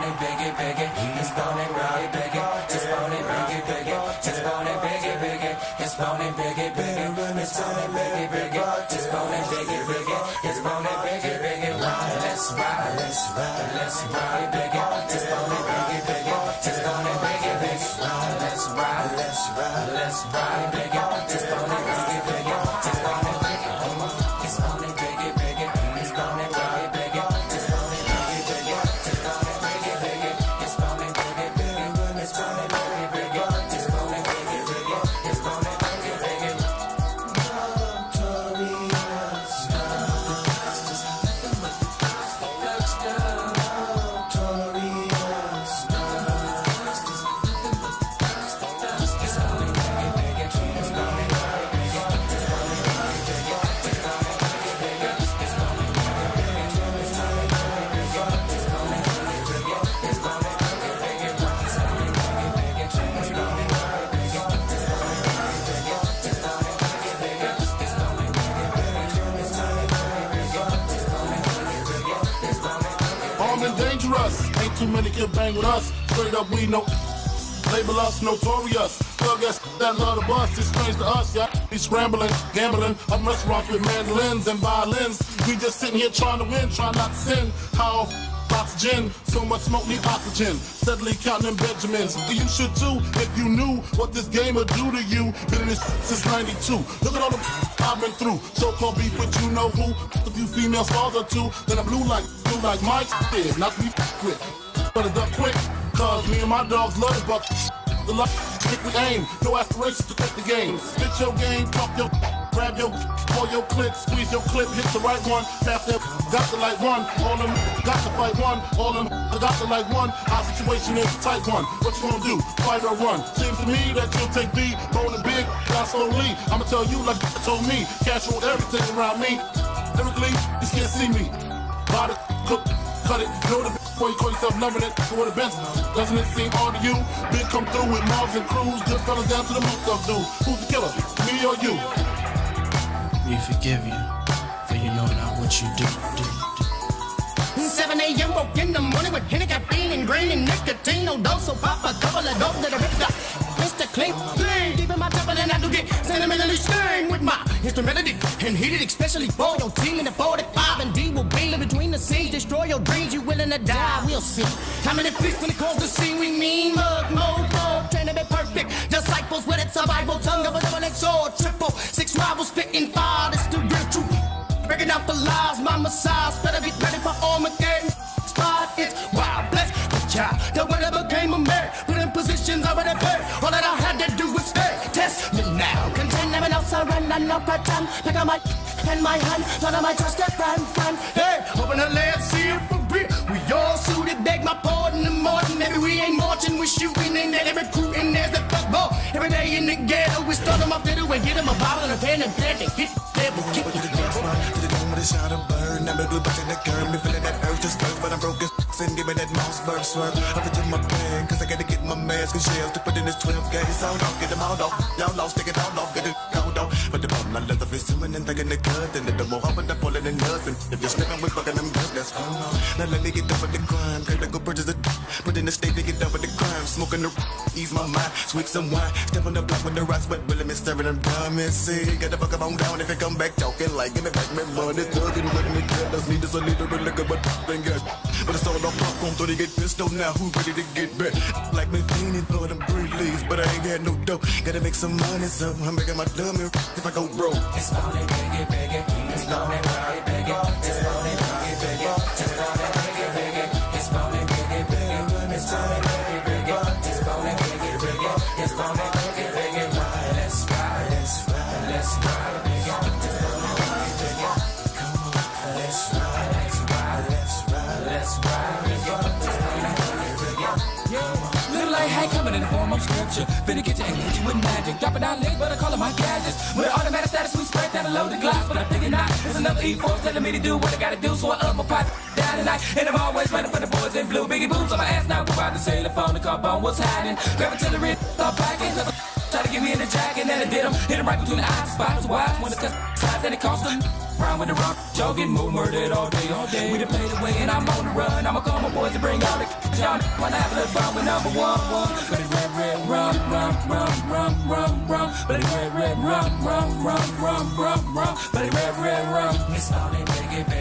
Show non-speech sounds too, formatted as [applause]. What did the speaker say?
bone it, big it, big it. Just bone it, rock it, big it. Just bone it, big it, big it. Just bone it, big it, big it. Just bone it, big it, big it. Just bone it, big it, big it. Just bone it, big it, big it. Just bone it, big it, big it. Let's ride, let's ride, let's ride it, big it. Just bone it, big it, big it. Just bone it, big it, big it. Let's ride, let's ride, let's ride. Just bone it, big it, big it. Too many can bang with us. Straight up, we know. Label us notorious. Thug ass that love the bus. It's strange to us, yeah. Be scrambling, gambling. I'm restaurants with mandolins and violins. We just sitting here trying to win, trying not to sin. How oxygen, so much smoke need oxygen. Steadily counting Benjamins. You should too if you knew what this game would do to you. Been in this since 92. Look at all the I've been through. So-called beef with you know who. A few female stars or two. Then I'm blue like blue like Mike did. Not to be with. Cause me and my dogs love the. The luck, stick with aim. No aspirations to quit the game. Spit your game, talk your grab your pull your clip, squeeze your clip, hit the right one, that got the like one, all them got to fight one, all them got the like one. Our situation is tight one. What you gonna do? Fight or run? Seems to me that you'll take B, rolling big, not slowly. I'ma tell you like you told me, cash roll everything around me. Lyrically, you can't see me. Body cook, cut it, know the before you call yourself loving it. For the best, doesn't it seem odd to you? Big come through with mobs and crews, good fellas down to the moot of dude. Who's the killer? Me or you? We forgive you, for you know not what you do. do, do. 7 a.m. woke in the morning with Henny caffeine and green and nicotine. No dose, so pop a couple of dope that I ripped up. Mr. Clean, clean, deep in my temple and I do get sentimentally stirring with my instrumentality and heated, especially for your team in the 45 and D will scenes, destroy your dreams. You willing to die? We'll see. How many feasts when it comes to see we mean mug, mo, mo, trying to be perfect. Disciples with it, survival, tongue of a double X or triple. Six rivals spitting fire, that's the real truth. Breaking out the lies, my massage. Better be ready for Armageddon. Spot it's wild, bless the child. The that became a mayor. Put in positions already paid. All that I had to do was stay. Test me now. Contain never run, and no time. Pick up my and my hand. None of my trusted friend, friend. Hey, open the land, see for real. We all suited, beg my pardon the morning. Maybe we ain't marching, we shooting, and then recruiting. There's the football. Every day in the ghetto, we start them up fiddle and get them a bottle and a pen and pen to hit. Devil, kick the floor, to the dome with a shot of burn. I'm a blue the curb, me feeling that Mossberg swerve. Up into my bag, cause I gotta get my mask and shells to put in this 12 gauge. So off, get them out off. Y'all lost, take it all off, get it out off. But the bottom, I love the fist, and thinking the cut, and the more I'm falling in nothing. If you're slipping with fucking them girls, that's no. Now let me get done with the crime, the go bridges of put in the state to get done with the crime. Smoking the ease my mind, sweet some wine. Step on the block with the rocks, but really me stirring them diamonds. See, get the fuck up on down if it come back talking like give me back my money, thugging with me, kid. That's need this, I a real liquor, but then get. But it's all about popcorn, so they get pissed off now. Who ready to get back? Like me feeling for them breed leaves, but I ain't got no dough. Gotta make some money, so I'm making my dummy if I go broke. It's bone it, biggie. It's bone it, biggie. It's bone it, biggie. It's bone it, biggie. It's it, biggie, biggie. Let's ride, let's ride, let's ride, rapture. Finna get you and hit you with magic. Dropping down legs, but I call it my gadgets. With an automatic status, we straight down and load the glass, but I'm thinking not. It's another E force telling me to do what I gotta do, so I up my pipe down tonight. And I'm always running for the boys in blue. Biggie boots on my ass now. Go out the sailor phone, the car bone, what's happening? Grab it till the rim, start packing. [laughs] Try to get me in the jacket, and I did him. Hit him right between the eyes, spots, wise. When the size that it cost him. [laughs] Round with the rock, jogging, move, murdered all day, all day. We done played away, and I'm on the run. I'ma call my boys and bring all the Jump! wanna have a number one, one. But it's red, red, rum, rum, rum, rum, rum, rum. But it's red, red, rum, rum, rum, rum, rum, rum. But it's red, red, rum. It's only biggie, baby.